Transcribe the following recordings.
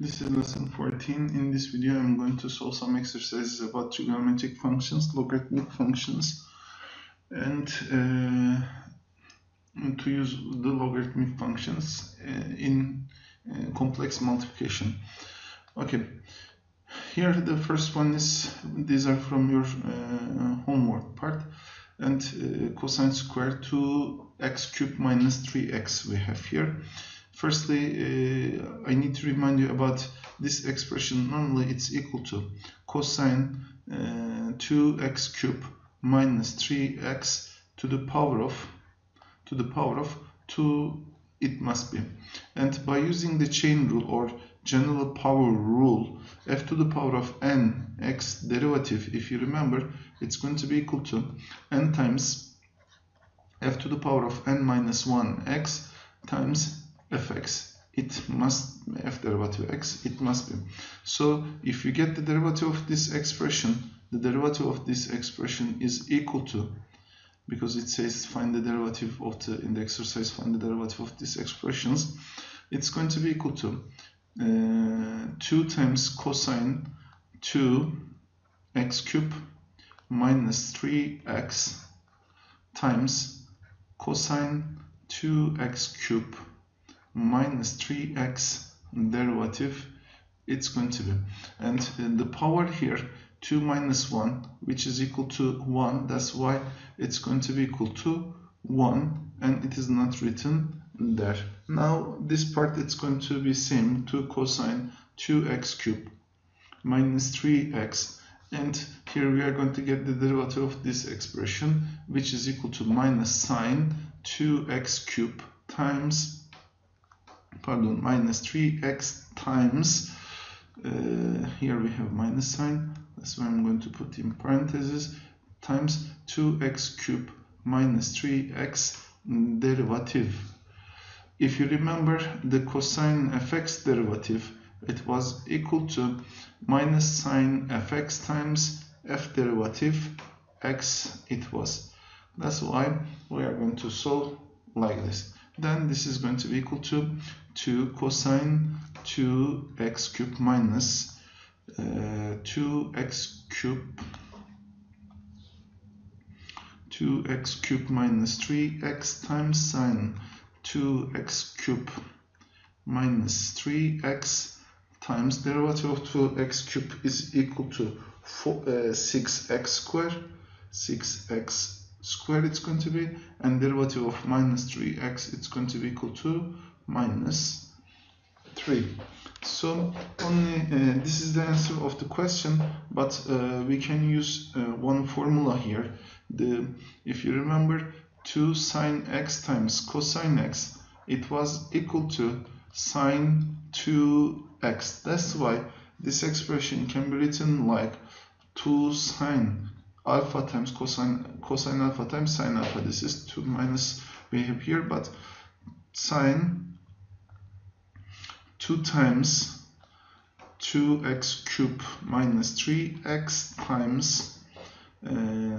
This is lesson 14. In this video, I'm going to solve some exercises about trigonometric functions, logarithmic functions, and uh, to use the logarithmic functions uh, in uh, complex multiplication. Okay, here the first one is, these are from your uh, homework part, and uh, cosine square 2x cubed minus 3x we have here. Firstly, uh, I need to remind you about this expression. Normally, it's equal to cosine uh, 2x cubed minus 3x to the power of to the power of 2 it must be and by using the chain rule or general power rule f to the power of n x derivative if you remember it's going to be equal to n times f to the power of n minus 1 x times fx. It must f derivative x it must be. So if you get the derivative of this expression the derivative of this expression is equal to because it says find the derivative of the in the exercise find the derivative of these expressions it's going to be equal to uh, 2 times cosine 2 x cube minus 3x times cosine 2x cube minus 3x derivative it's going to be. And uh, the power here 2 minus 1 which is equal to 1 that's why it's going to be equal to 1 and it is not written there. Now this part it's going to be same 2 cosine 2x cube minus 3x and here we are going to get the derivative of this expression which is equal to minus sine 2x cube times pardon minus 3x times uh, here we have minus sign. That's why I'm going to put in parentheses times 2x cube minus 3x derivative. If you remember the cosine fx derivative it was equal to minus sine fx times f derivative x it was. That's why we are going to solve like this. Then this is going to be equal to 2 cosine 2x cubed minus uh, 2x cubed 2x cubed minus 3x times sine 2x cubed minus 3x times derivative of 2x cubed is equal to 4, uh, 6x squared 6x squared it's going to be and derivative of minus 3x it's going to be equal to minus 3 so only uh, this is the answer of the question but uh, we can use uh, one formula here. The if you remember 2 sine x times cosine x it was equal to sine 2x that's why this expression can be written like 2 sine alpha times cosine cosine alpha times sine alpha. This is 2 minus we have here but sine 2 times 2x cube minus 3x times uh,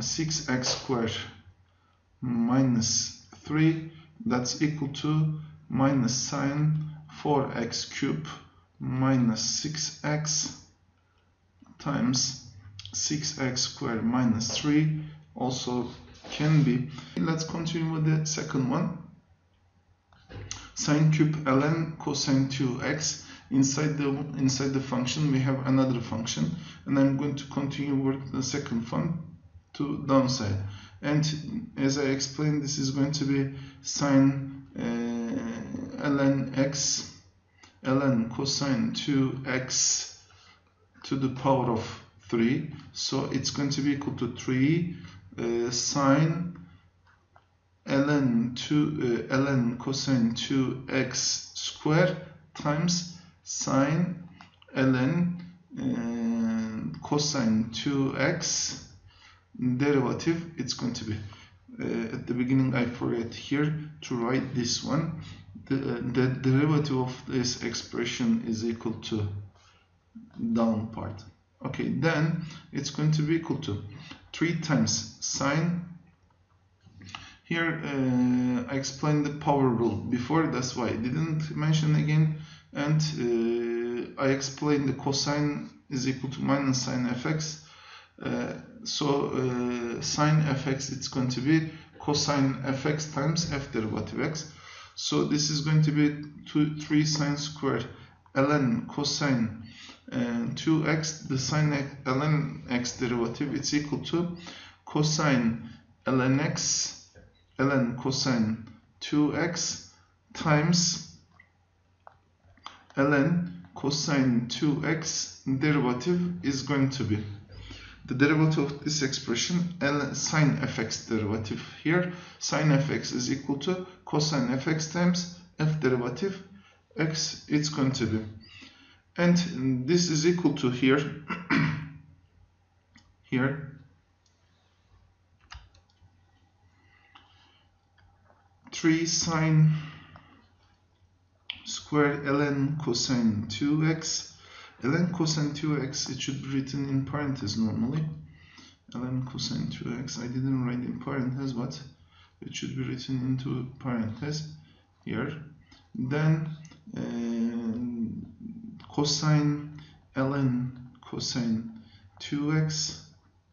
6x squared minus 3 that's equal to minus sine 4x cube minus 6x times 6x squared minus 3 also can be. Let's continue with the second one sine cube ln cosine 2x inside the inside the function we have another function and I'm going to continue with the second one to downside. And as I explained this is going to be sine uh, ln x ln cosine 2x to the power of 3 so it's going to be equal to 3 uh, sine ln 2 uh, ln cosine 2x square times sine ln uh, cosine 2x derivative. It's going to be uh, at the beginning I forget here to write this one. The, uh, the derivative of this expression is equal to down part. Okay then it's going to be equal to 3 times sine here uh, I explained the power rule before that's why I didn't mention again and I explained the cosine is equal to minus sine fx. Uh, so uh, sine fx it's going to be cosine fx times f derivative x. So this is going to be two, 3 sine squared ln cosine uh, 2x, the sine ln x derivative, it's equal to cosine ln x ln cosine 2x times ln cosine 2x derivative is going to be. The derivative of this expression L sine fx derivative here sine fx is equal to cosine fx times f derivative x it's going to be. And this is equal to here here 3 sine squared ln cosine 2x ln cosine 2x it should be written in parentheses normally. ln cosine 2x I didn't write in parentheses but it should be written into parentheses here. Then uh, cosine ln cosine 2x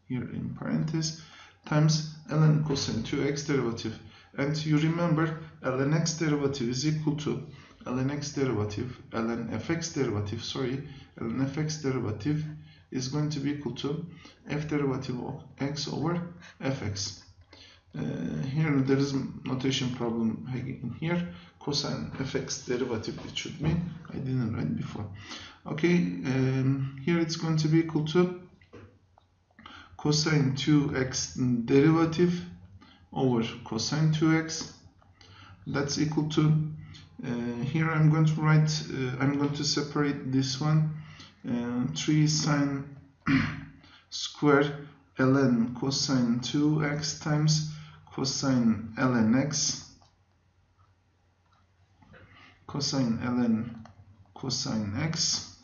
here in parentheses times ln cosine 2x derivative and you remember ln x derivative is equal to ln x derivative, ln fx derivative, sorry, ln fx derivative is going to be equal to f derivative of x over fx. Uh, here there is notation problem in here. Cosine fx derivative it should be. I didn't write before. Okay, um, here it's going to be equal to cosine 2x derivative over cosine 2x. That's equal to uh, here I'm going to write, uh, I'm going to separate this one, uh, 3 sine square ln cosine 2x times cosine ln x cosine ln cosine x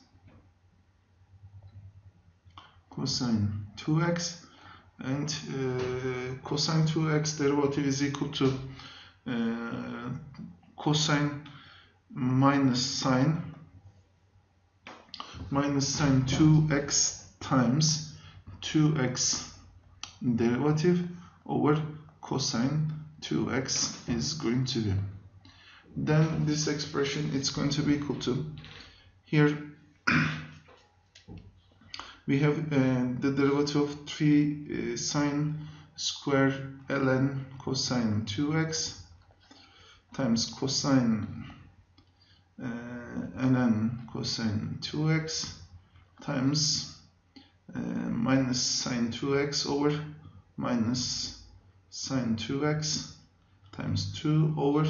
cosine 2x and uh, cosine 2x derivative is equal to uh, cosine minus sine minus sine 2x times 2x derivative over cosine 2x is going to be. Then this expression it's going to be equal to here we have uh, the derivative of 3 uh, sine square ln cosine 2x times cosine uh, ln cosine 2x times uh, minus sine 2x over minus sine 2x times 2 over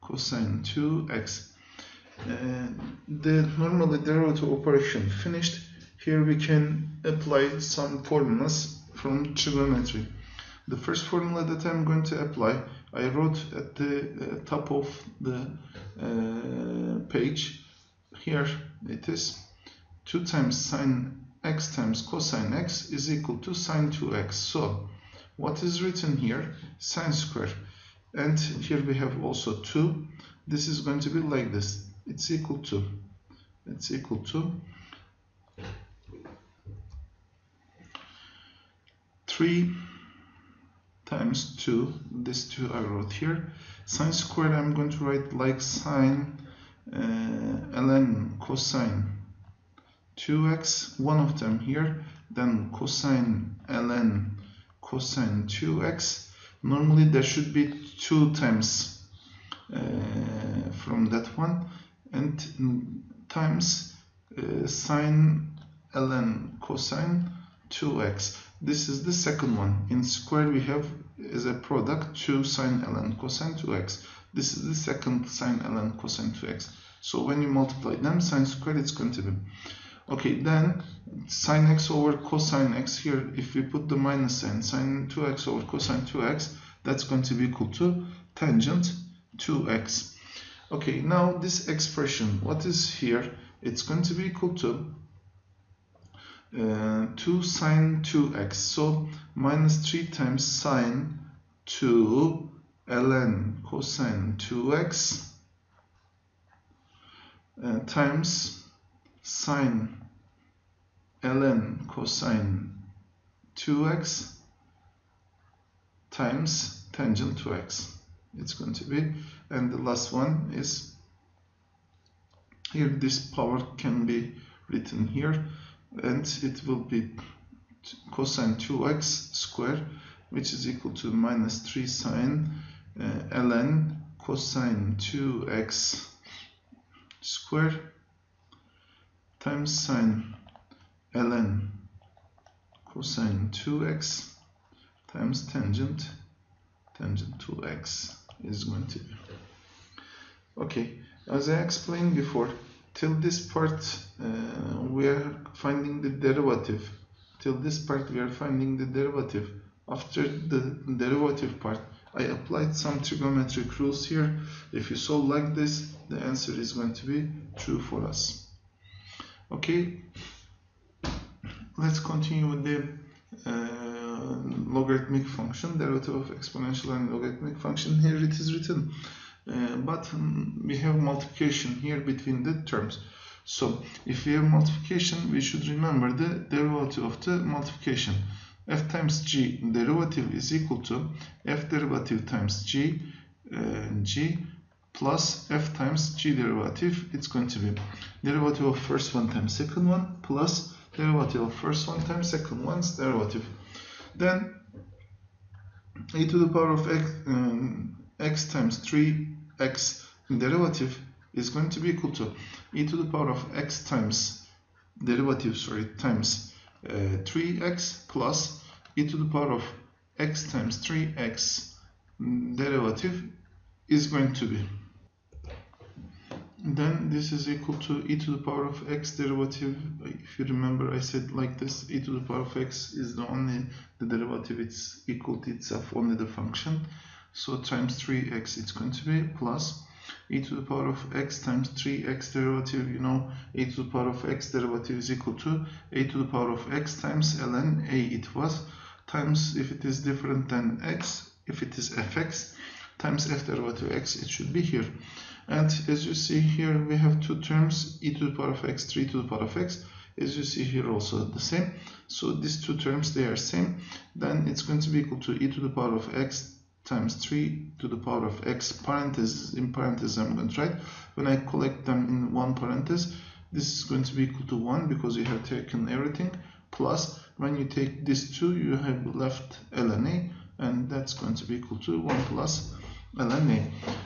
cosine 2x. Uh, the normally derivative operation finished. Here we can apply some formulas from trigonometry. The first formula that I'm going to apply I wrote at the uh, top of the uh, page. Here it is. 2 times sine x times cosine x is equal to sine 2x so what is written here? Sine square. And here we have also 2 this is going to be like this. It's equal to it's equal to 3 times 2 this 2 I wrote here. Sine squared I'm going to write like sine uh, ln cosine 2x one of them here then cosine ln cosine 2x normally there should be 2 times uh, from that one and times uh, sine ln cosine 2x this is the second one. In square we have as a product 2 sine ln cosine 2x. This is the second sine ln cosine 2x. So when you multiply them, sine squared it's going to be. Okay, then sine x over cosine x here, if we put the minus sign, sine 2x over cosine 2x, that's going to be equal to tangent 2x. Okay, now this expression, what is here? It's going to be equal to uh, 2 sine 2x. So minus 3 times sine 2 ln cosine 2x uh, times sine ln cosine 2x times tangent 2x it's going to be and the last one is here this power can be written here and it will be cosine 2x square which is equal to minus 3 sine uh, ln cosine 2x square times sine ln cosine 2x times tangent tangent 2x is going to be. Okay as I explained before till this part uh, we are finding the derivative. Till this part we are finding the derivative. After the derivative part I applied some trigonometric rules here. If you solve like this the answer is going to be true for us. Okay. Let's continue with the uh, logarithmic function derivative of exponential and logarithmic function. Here it is written uh, but um, we have multiplication here between the terms. So if we have multiplication we should remember the derivative of the multiplication. F times g derivative is equal to f derivative times g uh, g plus f times g derivative. It's going to be derivative of first one times second one plus derivative of first one times second one's derivative. Then e to the power of x, um, x times 3x derivative is going to be equal to e to the power of x times derivative sorry times uh, 3x plus e to the power of x times 3x derivative is going to be. Then this is equal to e to the power of x derivative. If you remember I said like this e to the power of x is the only the derivative it's equal to itself only the function so times 3x it's going to be plus e to the power of x times 3x derivative you know e to the power of x derivative is equal to a to the power of x times ln a it was times if it is different than x if it is fx times f derivative x it should be here. And as you see here we have two terms e to the power of x 3 to the power of x. As you see here also the same. So these two terms they are same. Then it's going to be equal to e to the power of x times 3 to the power of x parentheses in parentheses I'm going to write when I collect them in one parenthesis this is going to be equal to 1 because you have taken everything. Plus when you take this 2 you have left ln a and that's going to be equal to 1 plus ln a.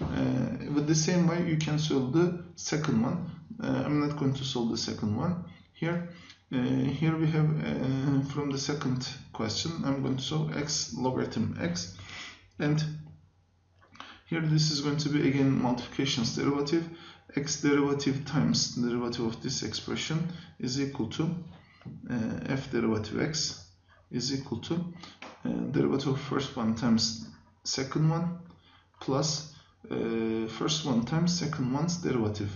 Uh, with the same way you can solve the second one. Uh, I'm not going to solve the second one here. Uh, here we have uh, from the second question I'm going to solve x logarithm x and here this is going to be again multiplications derivative. X derivative times derivative of this expression is equal to uh, f derivative x is equal to uh, derivative of first one times second one plus uh, first one times second one's derivative.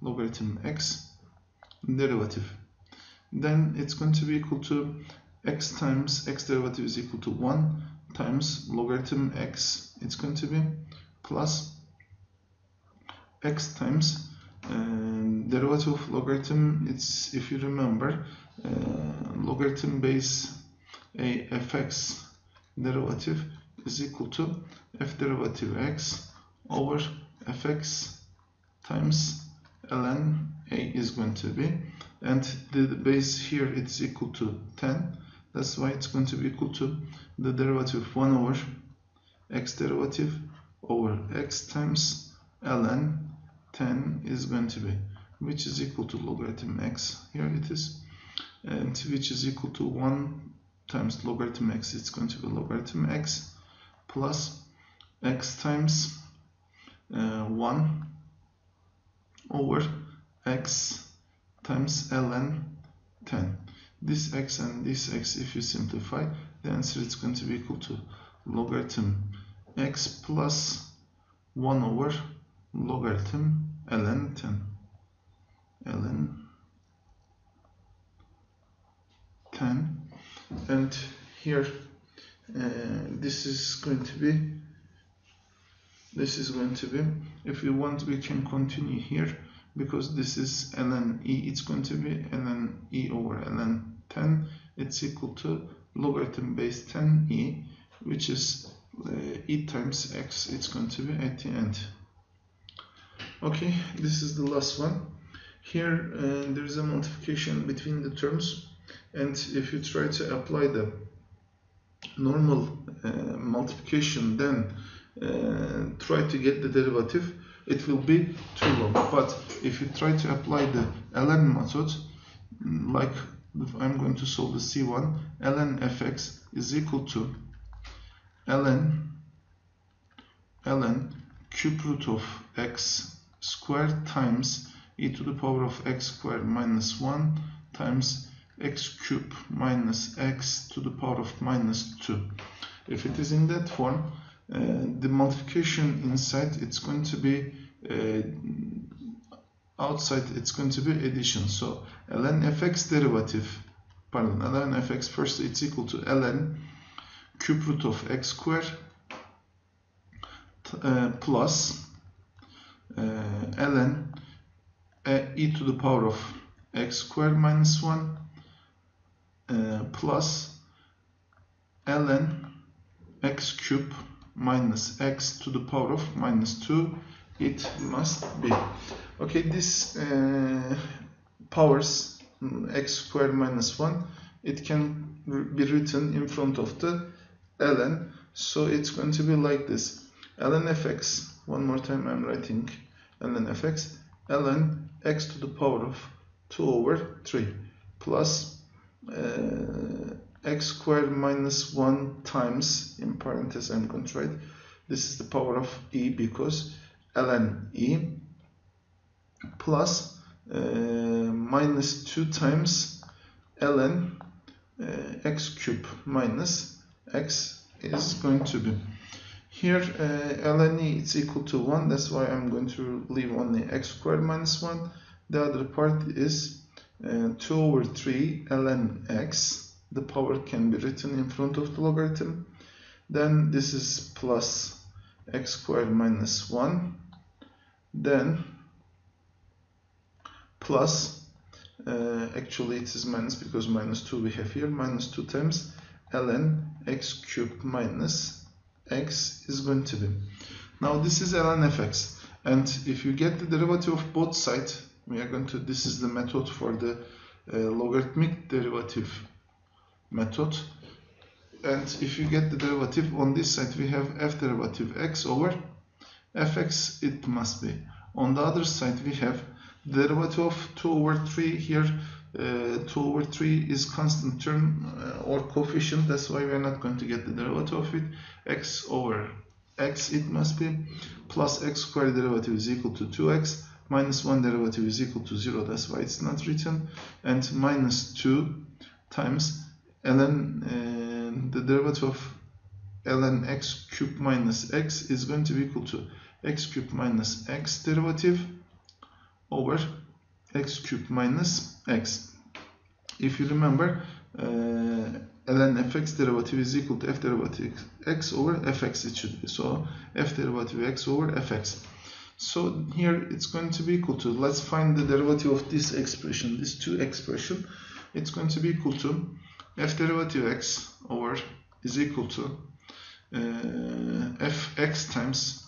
Logarithm x derivative. Then it's going to be equal to x times x derivative is equal to 1 times logarithm x it's going to be plus x times uh, derivative of logarithm it's if you remember uh, logarithm base a fx derivative is equal to f derivative x over fx times ln a is going to be and the base here it's equal to 10 that's why it's going to be equal to the derivative 1 over x derivative over x times ln 10 is going to be which is equal to logarithm x. Here it is. And which is equal to 1 times logarithm x. It's going to be logarithm x plus x times uh, 1 over x times ln 10 this x and this x if you simplify the answer is going to be equal to logarithm x plus 1 over logarithm ln 10 ln 10 and here uh, this is going to be this is going to be if we want we can continue here because this is ln e it's going to be ln e over ln 10 it's equal to logarithm base 10 e which is uh, e times x it's going to be at the end. Okay this is the last one. Here uh, there is a multiplication between the terms and if you try to apply the normal uh, multiplication then uh, try to get the derivative it will be too long but if you try to apply the ln method like I'm going to solve the c1 ln fx is equal to ln ln cube root of x squared times e to the power of x squared minus 1 times x cube minus x to the power of minus 2. If it is in that form, uh, the multiplication inside it's going to be uh, outside it's going to be addition. So ln fx derivative, pardon, ln fx first it's equal to ln cube root of x squared uh, plus uh, ln e to the power of x squared minus 1 uh, plus ln x cube minus x to the power of minus 2 it must be. Okay this uh, powers mm, x squared minus 1 it can be written in front of the ln. So it's going to be like this. ln fx one more time i'm writing ln fx ln x to the power of 2 over 3 plus uh, x squared minus 1 times, in parentheses I'm going to write, this is the power of e because ln e plus uh, minus 2 times ln uh, x cube minus x is going to be. Here uh, ln e is equal to 1 that's why I'm going to leave only x squared minus 1 the other part is uh, 2 over 3 ln x. The power can be written in front of the logarithm. Then this is plus x squared minus 1 then plus uh, actually it is minus because minus 2 we have here minus 2 times ln x cubed minus x is going to be. Now this is ln fx and if you get the derivative of both sides we are going to this is the method for the uh, logarithmic derivative method. And if you get the derivative on this side we have f derivative x over fx it must be. On the other side we have derivative of 2 over 3 here. Uh, 2 over 3 is constant term uh, or coefficient. That's why we are not going to get the derivative of it. X over x it must be. Plus x squared derivative is equal to 2x minus 1 derivative is equal to 0 that's why it's not written. And minus 2 times ln uh, the derivative of ln x cubed minus x is going to be equal to x cubed minus x derivative over x cubed minus x. If you remember uh, ln fx derivative is equal to f derivative x over fx it should be. So f derivative x over fx so here it's going to be equal to let's find the derivative of this expression this two expression. It's going to be equal to f derivative x over is equal to uh, fx times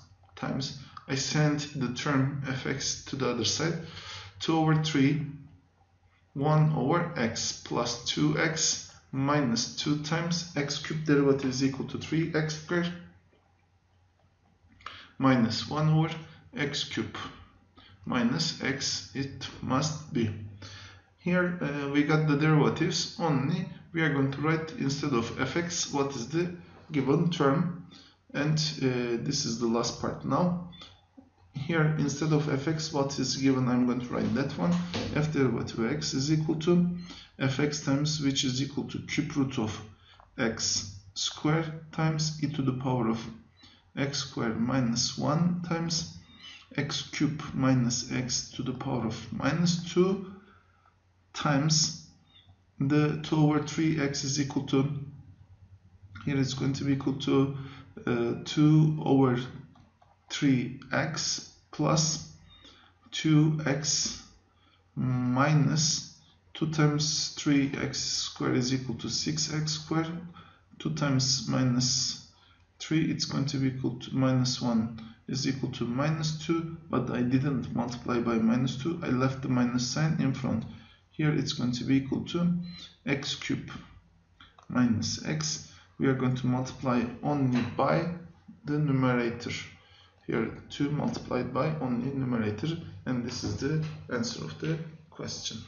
times I send the term fx to the other side 2 over 3 1 over x plus 2x minus 2 times x cubed derivative is equal to 3x squared minus 1 over x cubed minus x it must be. Here uh, we got the derivatives. Only we are going to write instead of fx what is the given term and uh, this is the last part now. Here instead of fx what is given I'm going to write that one. f derivative x is equal to fx times which is equal to cube root of x squared times e to the power of x squared minus 1 times x cube minus x to the power of minus 2 times the 2 over 3x is equal to here it's going to be equal to uh, 2 over 3x plus 2x minus 2 times 3x squared is equal to 6x squared. 2 times minus 3 it's going to be equal to minus 1 is equal to minus 2 but I didn't multiply by minus 2 I left the minus sign in front. Here it's going to be equal to x cubed minus x we are going to multiply only by the numerator. Here 2 multiplied by only numerator and this is the answer of the question